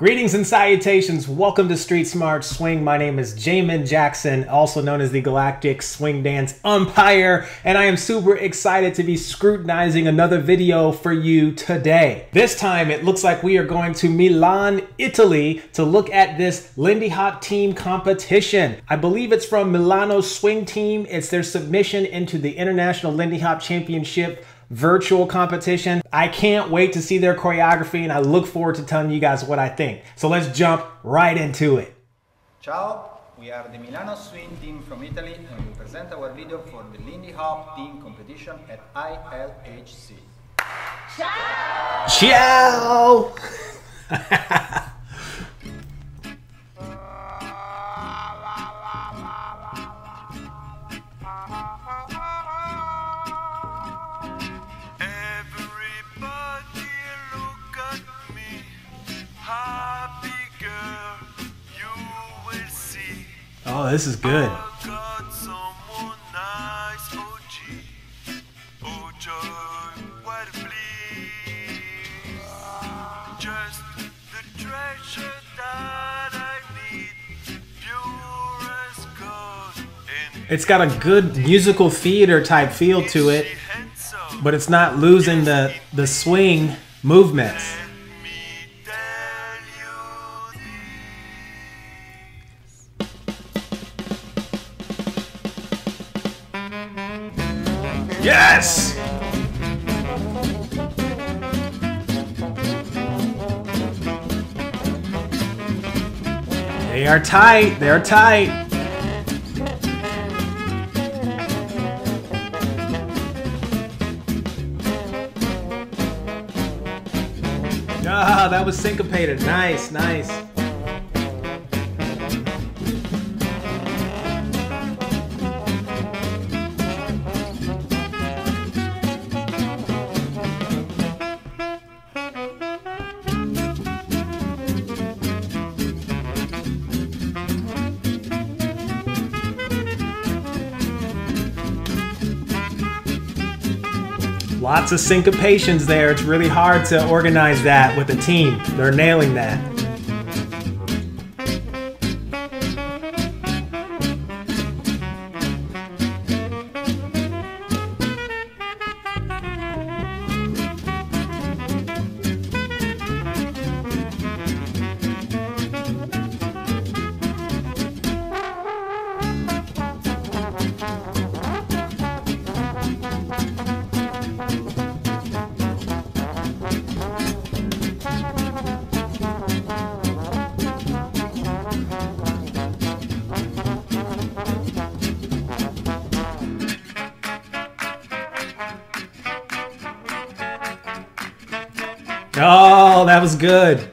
Greetings and salutations. Welcome to Street Smart Swing. My name is Jamin Jackson, also known as the Galactic Swing Dance Umpire, and I am super excited to be scrutinizing another video for you today. This time, it looks like we are going to Milan, Italy to look at this Lindy Hop team competition. I believe it's from Milano Swing Team. It's their submission into the International Lindy Hop Championship virtual competition. I can't wait to see their choreography and I look forward to telling you guys what I think. So let's jump right into it. Ciao, we are the Milano Swing team from Italy and we present our video for the Lindy Hop team competition at ILHC. Ciao! Everybody as gold, and It's got a good musical theater type feel to it, but it's not losing the, the swing movements. Yes! They are tight. They are tight. Ah, that was syncopated. Nice, nice. Lots of syncopations there. It's really hard to organize that with a team. They're nailing that. Oh, that was good.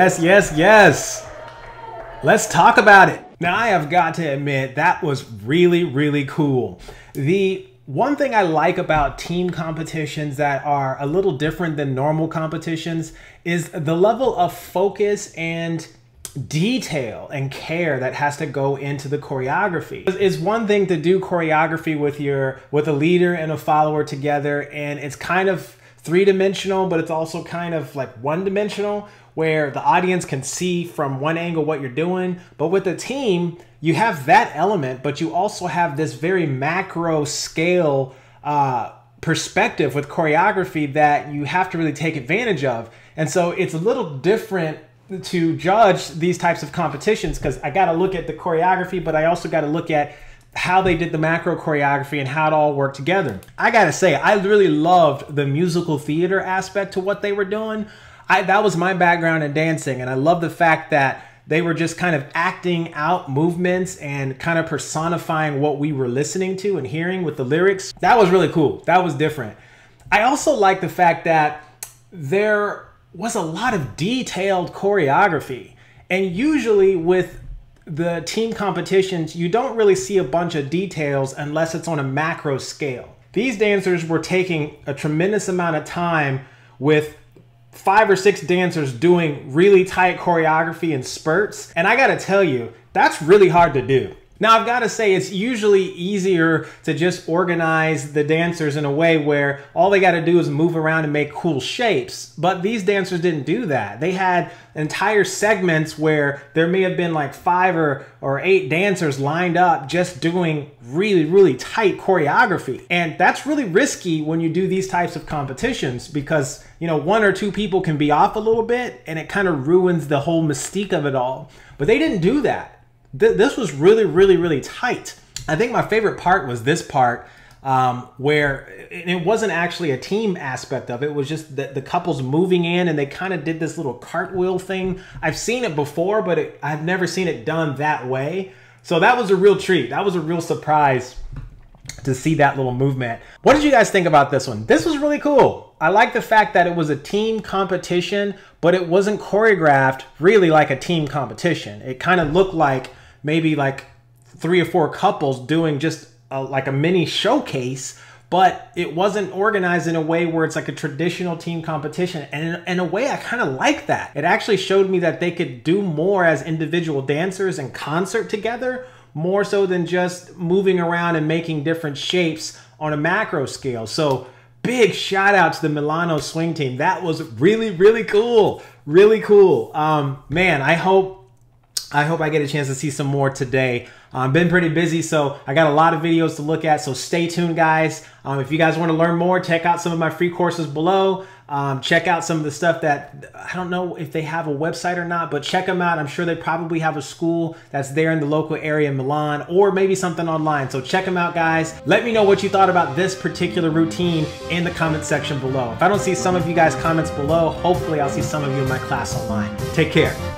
Yes, yes, yes. Let's talk about it. Now, I have got to admit, that was really, really cool. The one thing I like about team competitions that are a little different than normal competitions is the level of focus and detail and care that has to go into the choreography. It's one thing to do choreography with your with a leader and a follower together and it's kind of three-dimensional but it's also kind of like one-dimensional where the audience can see from one angle what you're doing. But with a team, you have that element but you also have this very macro scale uh perspective with choreography that you have to really take advantage of. And so it's a little different to judge these types of competitions because I got to look at the choreography, but I also got to look at how they did the macro choreography and how it all worked together. I got to say, I really loved the musical theater aspect to what they were doing. I, that was my background in dancing, and I love the fact that they were just kind of acting out movements and kind of personifying what we were listening to and hearing with the lyrics. That was really cool. That was different. I also like the fact that there was a lot of detailed choreography. And usually with the team competitions, you don't really see a bunch of details unless it's on a macro scale. These dancers were taking a tremendous amount of time with five or six dancers doing really tight choreography in spurts. And I gotta tell you, that's really hard to do. Now, I've got to say, it's usually easier to just organize the dancers in a way where all they got to do is move around and make cool shapes. But these dancers didn't do that. They had entire segments where there may have been like five or, or eight dancers lined up just doing really, really tight choreography. And that's really risky when you do these types of competitions because, you know, one or two people can be off a little bit and it kind of ruins the whole mystique of it all. But they didn't do that th- this was really, really, really tight. I think my favorite part was this part um, where it wasn't actually a team aspect of it. It was just the, the couples moving in and they kind of did this little cartwheel thing. I've seen it before, but it, I've never seen it done that way. So that was a real treat. That was a real surprise to see that little movement. What did you guys think about this one? This was really cool. I like the fact that it was a team competition, but it wasn't choreographed really like a team competition. It kind of looked like maybe like three or four couples doing just a, like a mini showcase but it wasn't organized in a way where it's like a traditional team competition. And in, in a way, I kind of like that. It actually showed me that they could do more as individual dancers and concert together, more so than just moving around and making different shapes on a macro scale. So, big shout out to the Milano swing team. That was really, really cool. Really cool. Um, man, I hope I hope I get a chance to see some more today. I've um, been pretty busy, so I got a lot of videos to look at, so stay tuned, guys. Um, if you guys want to learn more, check out some of my free courses below. Um, check out some of the stuff that, I don't know if they have a website or not, but check them out. I'm sure they probably have a school that's there in the local area in Milan, or maybe something online. So check them out, guys. Let me know what you thought about this particular routine in the comment section below. If I don't see some of you guys' comments below, hopefully I'll see some of you in my class online. Take care.